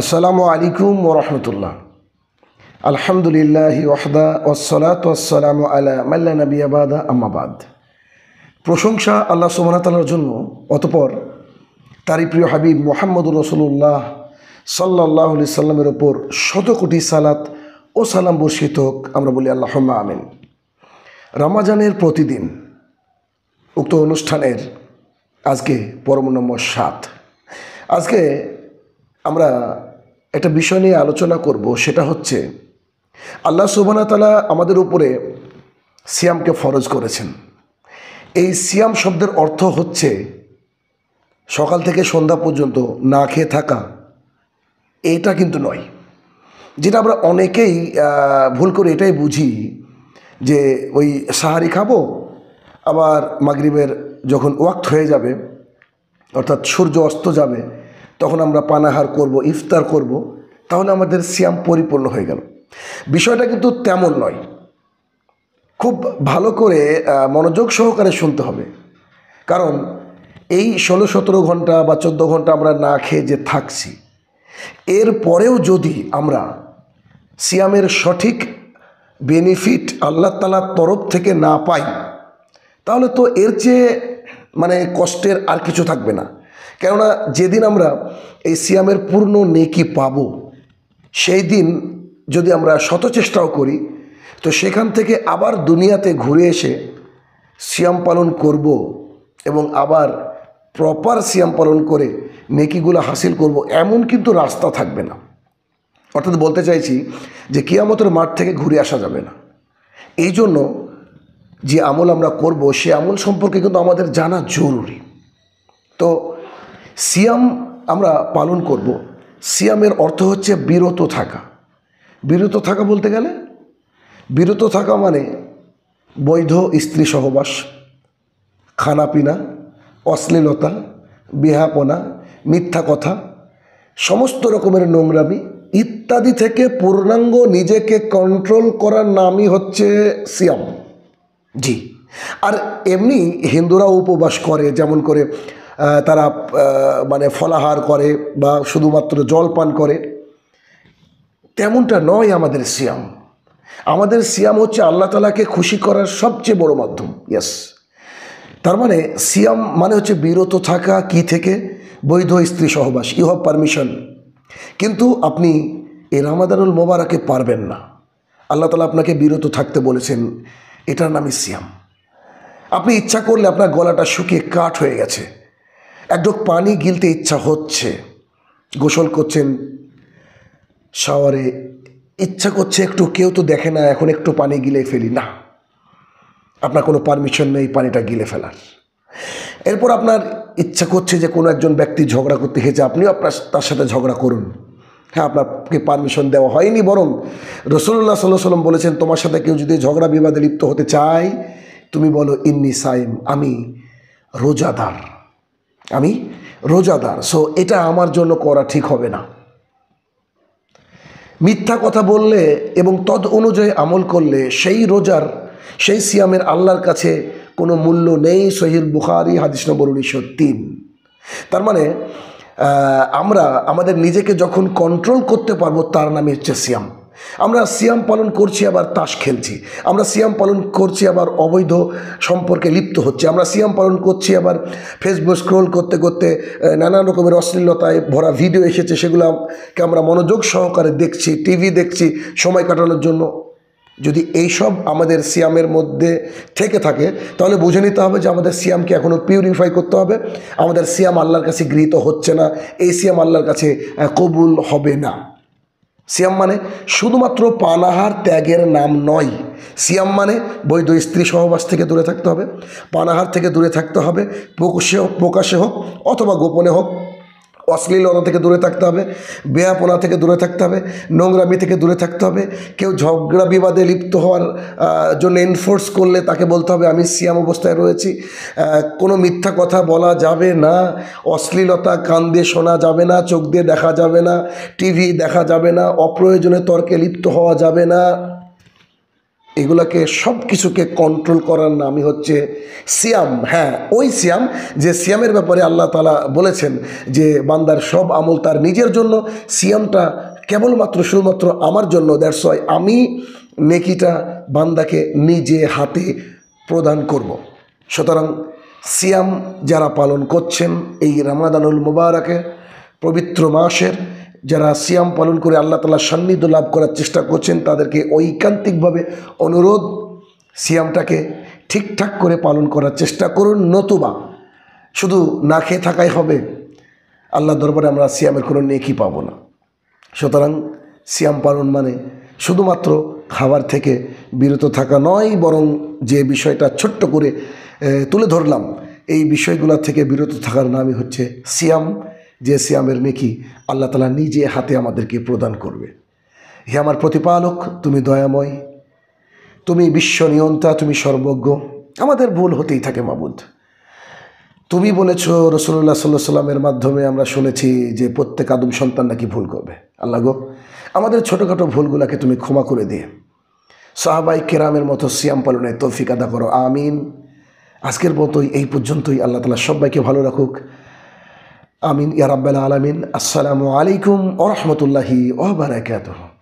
আসসালামু আলাইকুম ওরহমতুল্লাহ আলহামদুলিল্লাহ ওয়াহদা ওসলাত ওসালাম আলা মাল্লা নবী আবাদা আম্মাবাদ প্রশংসা আল্লাহ সুবাহতালার জন্য, অতপর তারই প্রিয় হাবিব মোহাম্মদ রসুল্লাহ সাল্লাহ সাল্লামের ওপর শত কোটি সালাত ও সালাম বর্ষিত হোক, আমরা বলি আল্লাহ আমিন। রামাজানের প্রতিদিন উক্ত অনুষ্ঠানের আজকে পরম নম্বর সাত আজকে আমরা একটা বিষয় নিয়ে আলোচনা করব, সেটা হচ্ছে আল্লাহ সুবানা তালা আমাদের উপরে সিয়ামকে ফরজ করেছেন। এই সিয়াম শব্দের অর্থ হচ্ছে সকাল থেকে সন্ধ্যা পর্যন্ত না খেয়ে থাকা। এটা কিন্তু নয়। যেটা আমরা অনেকেই ভুল করে এটাই বুঝি যে ওই সাহারি খাব, আবার মাগরিবের যখন ওয়াক্ত হয়ে যাবে, অর্থাৎ সূর্য অস্ত যাবে তখন আমরা পানাহার করব, ইফতার করব, তাহলে আমাদের সিয়াম পরিপূর্ণ হয়ে গেল। বিষয়টা কিন্তু তেমন নয়। খুব ভালো করে মনোযোগ সহকারে শুনতে হবে। কারণ এই ষোলো সতেরো ঘণ্টা বা চোদ্দ ঘণ্টা আমরা না খেয়ে যে থাকছি, এর পরেও যদি আমরা সিয়ামের সঠিক বেনিফিট আল্লাহ তালার তরফ থেকে না পাই, তাহলে তো এর চেয়ে মানে কষ্টের আর কিছু থাকবে না। কেননা যেদিন আমরা এই সিয়ামের পূর্ণ নেকি পাব, সেই দিন যদি আমরা শত চেষ্টাও করি, তো সেখান থেকে আবার দুনিয়াতে ঘুরে এসে সিয়াম পালন করব এবং আবার প্রপার সিয়াম পালন করে নেকিগুলো হাসিল করব, এমন কিন্তু রাস্তা থাকবে না। অর্থাৎ বলতে চাইছি যে কিয়ামতের মাঠ থেকে ঘুরে আসা যাবে না। এই জন্য যে আমল আমরা করব, সে আমল সম্পর্কে কিন্তু আমাদের জানা জরুরি। তো সিয়াম আমরা পালন করব। সিয়ামের অর্থ হচ্ছে বিরত থাকা। বিরত থাকা বলতে গেলে, বিরত থাকা মানে বৈধ স্ত্রী সহবাস খানাপিনা অশ্লীলতা, বিহাপনা, মিথ্যা কথা, সমস্ত রকমের নোংরামি ইত্যাদি থেকে পূর্ণাঙ্গ নিজেকে কন্ট্রোল করার নামই হচ্ছে সিয়াম। জি। আর এমনি হিন্দুরা উপবাস করে, যেমন করে তারা মানে ফলাহার করে বা শুধুমাত্র জল পান করে। তেমনটা নয় আমাদের সিয়াম। আমাদের সিয়াম হচ্ছে আল্লাহ তালাকে খুশি করার সবচেয়ে বড় মাধ্যম। ইয়েস তার মানে সিয়াম মানে হচ্ছে বিরত থাকা কি থেকে? বৈধ স্ত্রী সহবাস ইউ হ্যাভ পারমিশন কিন্তু আপনি এই রামাদানুল মোবারকে পারবেন না। আল্লাহ তালা আপনাকে বিরত থাকতে বলেছেন, এটার নামই সিয়াম। আপনি ইচ্ছা করলে আপনার গলাটা শুকিয়ে কাঠ হয়ে গেছে। এক ঢোক পানি গিলতে ইচ্ছা হচ্ছে। গোসল করছেন, শাওয়ারে ইচ্ছা করছে একটু, কেউ তো দেখে না, এখন একটু পানি গিলে ফেলি। না, আপনার কোনো পারমিশন নেই পানিটা গিলে ফেলার। এরপর আপনার ইচ্ছা করছে যে কোনো একজন ব্যক্তি ঝগড়া করতে হেঁচে আপনিও আপনার তার সাথে ঝগড়া করুন। হ্যাঁ আপনাকে পারমিশন দেওয়া হয়নি, বরং রসুল্লাহ সাল্লাহ সাল্লাম বলেছেন, তোমার সাথে কেউ যদি ঝগড়া বিবাদে লিপ্ত হতে চায়, তুমি বলো, ইন্নি সাইম, আমি রোজাদার। আমি রোজাদার সো এটা আমার জন্য করা ঠিক হবে না। মিথ্যা কথা বললে এবং তদ অনুযায়ী আমল করলে সেই রোজার, সেই সিয়ামের আল্লাহর কাছে কোনো মূল্য নেই সহিল বুখারি, হাদিস নম্বর উনিশশো তিন। তার মানে আমরা আমাদের নিজেকে যখন কন্ট্রোল করতে পারব, তার নামই হচ্ছে সিয়াম। আমরা সিয়াম পালন করছি, আবার তাস খেলছি। আমরা সিয়াম পালন করছি, আবার অবৈধ সম্পর্কে লিপ্ত হচ্ছে। আমরা সিয়াম পালন করছি, আবার ফেসবুক স্ক্রোল করতে করতে নানান রকমের অশ্লীলতায় ভরা ভিডিও এসেছে, সেগুলোকে আমরা মনোযোগ সহকারে দেখছি টিভি দেখছি, সময় কাটানোর জন্য। যদি এইসব আমাদের সিয়ামের মধ্যে থেকে থাকে, তাহলে বুঝে নিতে হবে যে আমাদের সিয়ামকে এখনও পিউরিফাই করতে হবে। আমাদের সিয়াম আল্লাহর কাছে গৃহীত হচ্ছে না, এই সিয়াম আল্লাহর কাছে কবুল হবে না। সিয়াম মানে শুধুমাত্র পানাহার ত্যাগের নাম নয়। সিয়াম মানে বৈধ স্ত্রী সহবাস থেকে দূরে থাকতে হবে। পানাহার থেকে দূরে থাকতে হবে। প্রকাশে হোক হোক অথবা গোপনে হোক। অশ্লীলতা থেকে দূরে থাকতে হবে বেয়াপনা থেকে দূরে থাকতে হবে, নোংরামি থেকে দূরে থাকতে হবে, কেউ ঝগড়া বিবাদে লিপ্ত হওয়ার জন্য এনফোর্স করলে তাকে বলতে হবে, আমি সিয়াম অবস্থায় রয়েছি। কোনো মিথ্যা কথা বলা যাবে না, অশ্লীলতা কান দিয়ে শোনা যাবে না, চোখ দিয়ে দেখা যাবে না, টিভি দেখা যাবে না অপ্রয়োজনে তর্কে লিপ্ত হওয়া যাবে না। এগুলাকে সব কিছুকে কন্ট্রোল করার নামই হচ্ছে সিয়াম হ্যাঁ ওই সিয়াম যে সিয়ামের ব্যাপারে আল্লাহ তালা বলেছেন যে বান্দার সব আমল তার নিজের জন্য, সিয়ামটা কেবলমাত্র শুধুমাত্র আমার জন্য দ্যাটস ওয়াই আমি নেকিটা বান্দাকে নিজে হাতে প্রদান করব। সুতরাং সিয়াম যারা পালন করছেন এই রামাদানুল মুবারকের পবিত্র মাসের যারা সিয়াম পালন করে আল্লাহ তালা সান্নিধ্য লাভ করার চেষ্টা করছেন, তাদেরকে ঐকান্তিকভাবে অনুরোধ সিয়ামটাকে ঠিকঠাক করে পালন করার চেষ্টা করুন, নতুবা শুধু না খেয়ে থাকাই হবে। আল্লাহ দরবারে আমরা সিয়ামের কোনো নেকি পাবো না। সুতরাং সিয়াম পালন মানে শুধুমাত্র খাবার থেকে বিরত থাকা নয়, বরং যে বিষয়টা ছোট্ট করে তুলে ধরলাম, এই বিষয়গুলো থেকে বিরত থাকার নামই হচ্ছে সিয়াম। যে সিয়ামের নেকি আল্লাহ তালা নিজে হাতে আমাদেরকে প্রদান করবে। হে আমার প্রতিপালক, তুমি দয়াময়, তুমি বিশ্ব নিয়ন্তা, তুমি সর্বজ্ঞ। আমাদের ভুল হতেই থাকে মাবুদ। তুমি বলেছ রসুল্লাহ সাল্লাহ সাল্লামের মাধ্যমে আমরা শুনেছি যে প্রত্যেক আদম সন্তান নাকি ভুল করবে। আল্লাহ গো, আমাদের ছোটোখাটো ভুলগুলোকে তুমি ক্ষমা করে দিয়ে সাহাবাই কেরামের মতো সিয়াম পালনে তৌফিক আদা করো। আমিন। আজকের মতোই এই পর্যন্তই। আল্লাহ তালা সবাইকে ভালো রাখুক। আমিন ইয়া আলমিন আলামিন। আসসালামু আলাইকুম ওরহমতুল্লাহি ওবরাকাতুহ